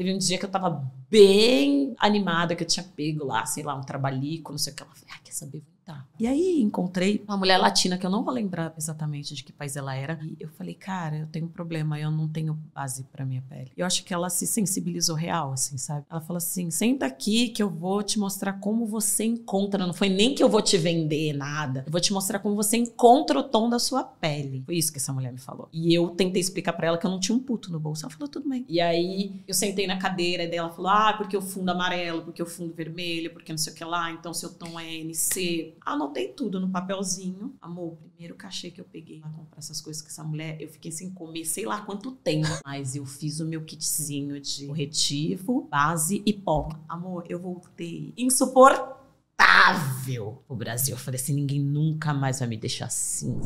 Teve um dia que eu tava bem animada, que eu tinha pego lá, sei lá, um trabalhico, não sei o que. Ela falou, ah, quer saber? Tá. E aí encontrei uma mulher latina que eu não vou lembrar exatamente de que país ela era. E eu falei, cara, eu tenho um problema, eu não tenho base para minha pele. Eu acho que ela se sensibilizou real, assim, sabe? Ela falou assim: senta aqui que eu vou te mostrar como você encontra. Não foi nem que eu vou te vender nada. Eu vou te mostrar como você encontra o tom da sua pele. Foi isso que essa mulher me falou. E eu tentei explicar para ela que eu não tinha um puto no bolso. Ela falou, tudo bem. E aí eu sentei na cadeira e ela falou: ah, porque o fundo amarelo, porque o fundo vermelho, porque não sei o que lá, então seu tom é NC. Anotei tudo no papelzinho. Amor, o primeiro cachê que eu peguei pra comprar essas coisas com essa mulher, eu fiquei sem comer sei lá quanto tempo. Mas eu fiz o meu kitzinho de corretivo, base e pó. Amor, eu voltei insuportável o Brasil. Eu falei assim: ninguém nunca mais vai me deixar assim.